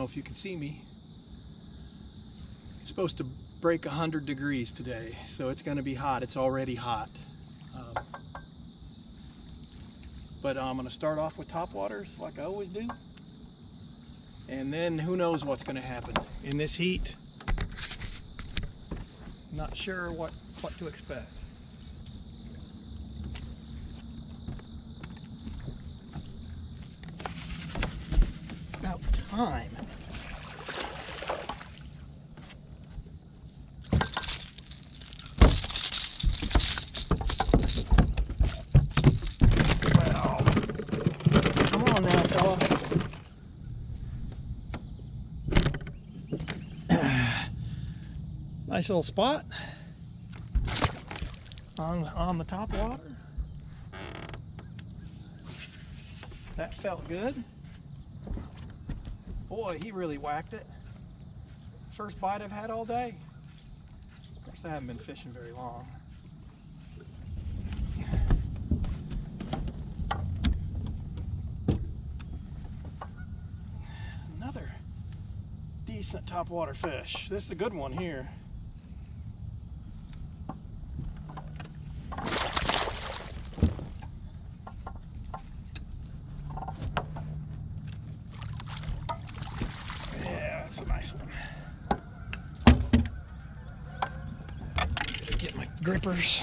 know if you can see me. It's supposed to break 100 degrees today, so it's going to be hot. It's already hot. Um, but I'm going to start off with top waters like I always do. And then who knows what's going to happen in this heat. Not sure what, what to expect. About time. Well, come on now, fella. Nice little spot on on the top water. That felt good. Boy, he really whacked it. First bite I've had all day. Of course, I haven't been fishing very long. Another decent topwater fish. This is a good one here. Yeah, that's a nice one. Get my grippers.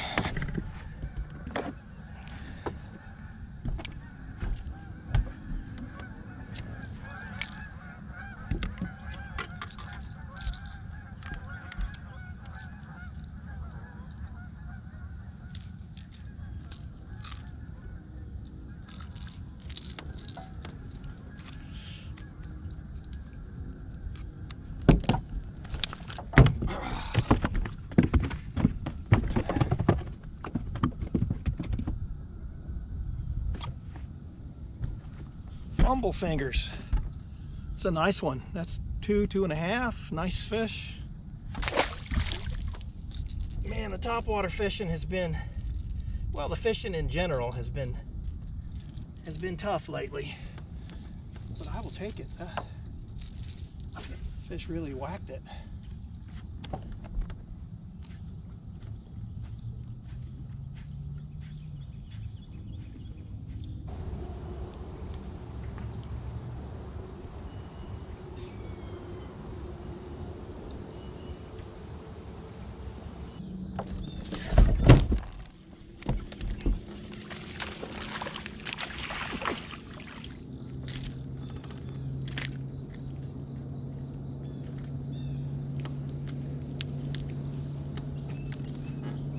Fingers. It's a nice one. That's two, two and a half. Nice fish. Man, the topwater fishing has been, well, the fishing in general has been, has been tough lately. But I will take it. Uh, fish really whacked it.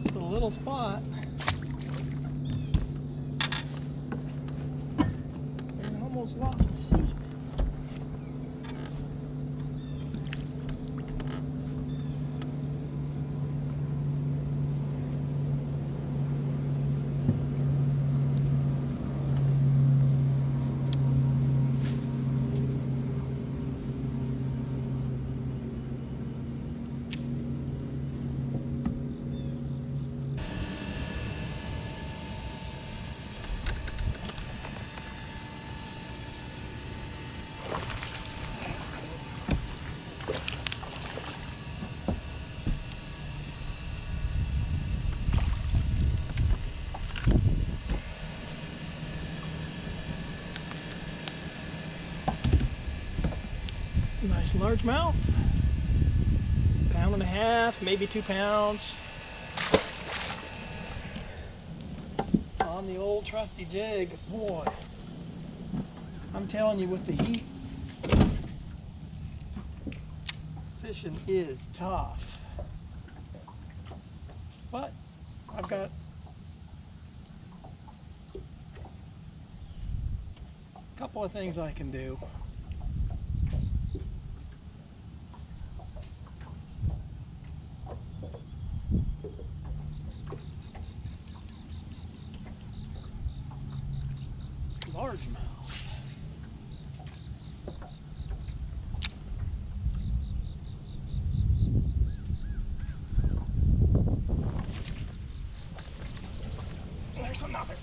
It's a little spot. And I almost lost my seat. Nice largemouth. Pound and a half, maybe two pounds. On the old trusty jig. Boy, I'm telling you with the heat, fishing is tough. But I've got a couple of things I can do. largemouth. There's another.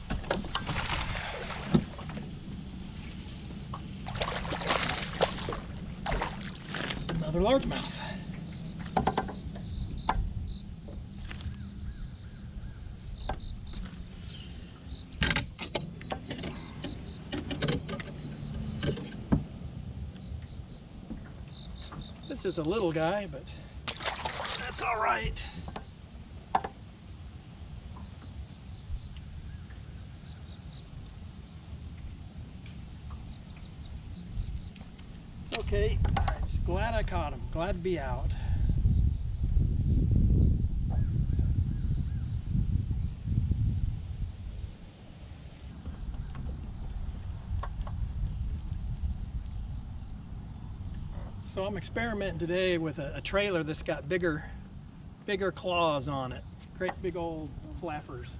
Another largemouth. This is a little guy, but that's all right. It's okay. Glad I caught him. Glad to be out. So I'm experimenting today with a, a trailer that's got bigger, bigger claws on it. Great big old flappers.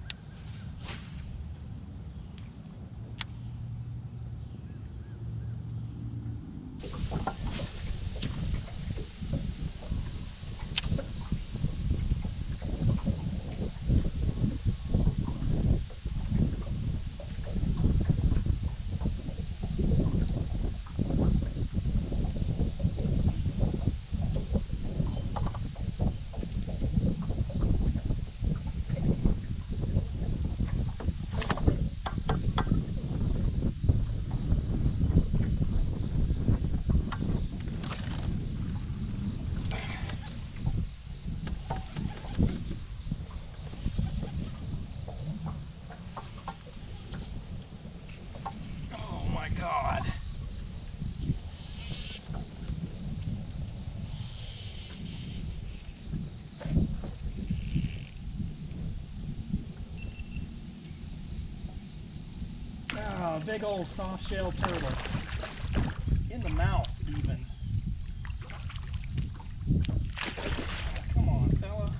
Big old soft shell turtle. In the mouth, even. Come on, fella.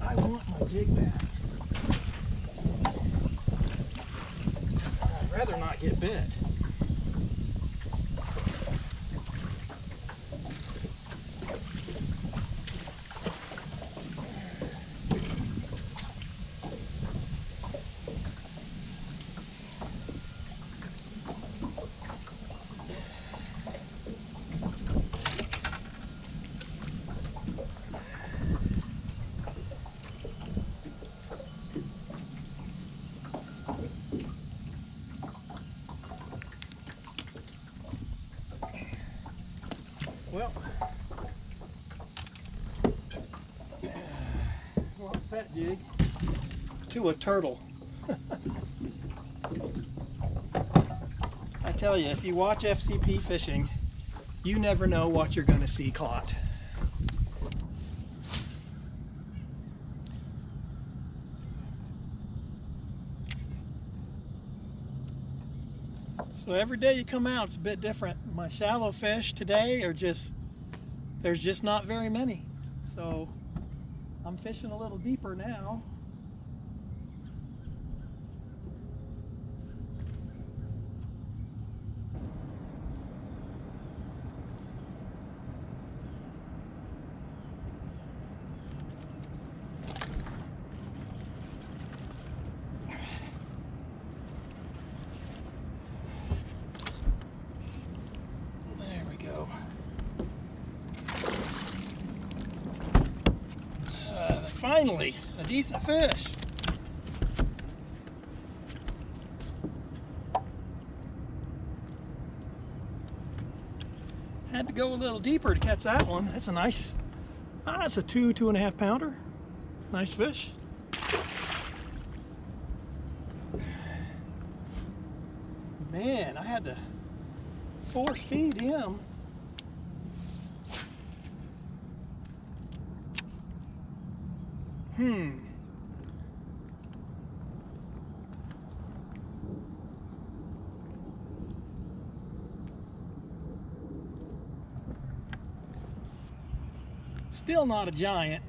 I want my jig back. I'd rather not get bit. Well, what's that jig? To a turtle. I tell you, if you watch FCP fishing, you never know what you're going to see caught. So every day you come out, it's a bit different. My shallow fish today are just, there's just not very many. So I'm fishing a little deeper now. There we go. Uh, finally, a decent fish. Had to go a little deeper to catch that one. That's a nice, ah, that's a two, two and a half pounder. Nice fish. Man, I had to force feed him. Hmm. Still not a giant.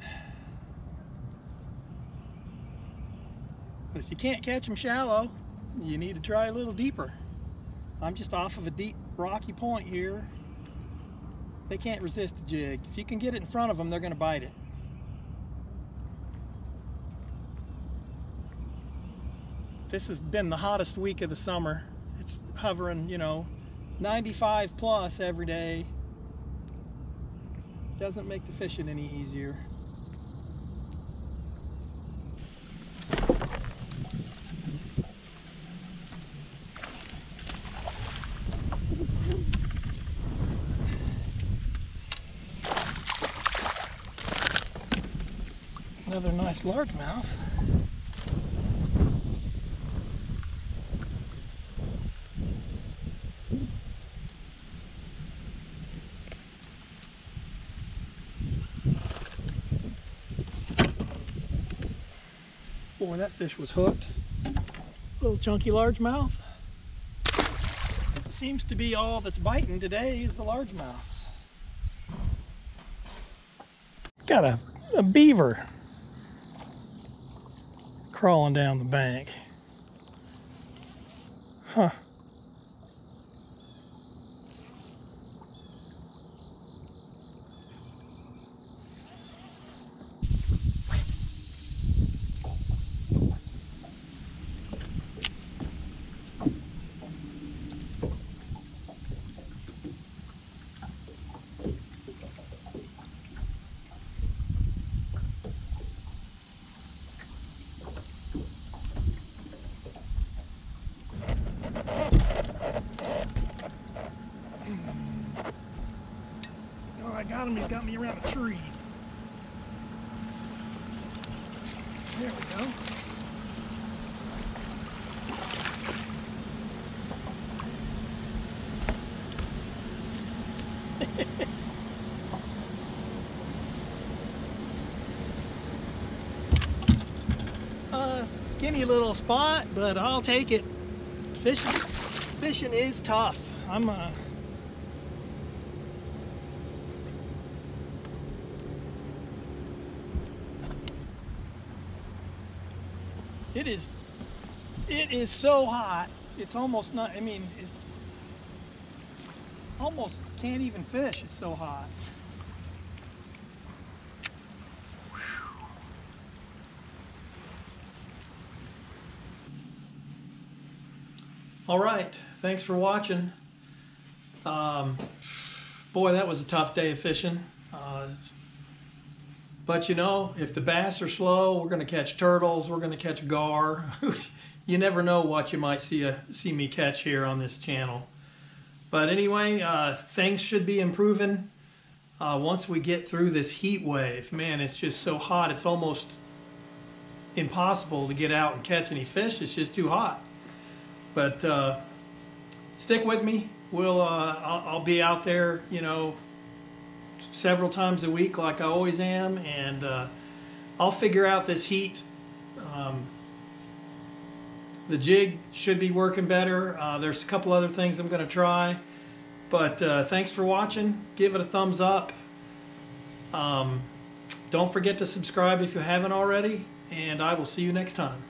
But if you can't catch them shallow, you need to try a little deeper. I'm just off of a deep rocky point here. They can't resist the jig. If you can get it in front of them, they're going to bite it. This has been the hottest week of the summer it's hovering, you know, 95 plus every day. Doesn't make the fishing any easier. Another nice largemouth. Boy, that fish was hooked. Little chunky largemouth. Seems to be all that's biting today is the largemouths. Got a, a beaver crawling down the bank. Got him. He's got me around a tree. There we go. uh, it's a skinny little spot, but I'll take it. Fishing, fishing is tough. I'm uh, It is, it is so hot. It's almost not, I mean, it almost can't even fish. It's so hot. All right, thanks for watching. Um, boy, that was a tough day of fishing. Uh, but you know, if the bass are slow, we're going to catch turtles. We're going to catch gar. you never know what you might see a, see me catch here on this channel. But anyway, uh, things should be improving uh, once we get through this heat wave. Man, it's just so hot. It's almost impossible to get out and catch any fish. It's just too hot. But uh, stick with me. We'll uh, I'll, I'll be out there, you know, several times a week like I always am and uh, I'll figure out this heat um, the jig should be working better uh, there's a couple other things I'm gonna try but uh, thanks for watching give it a thumbs up um, don't forget to subscribe if you haven't already and I will see you next time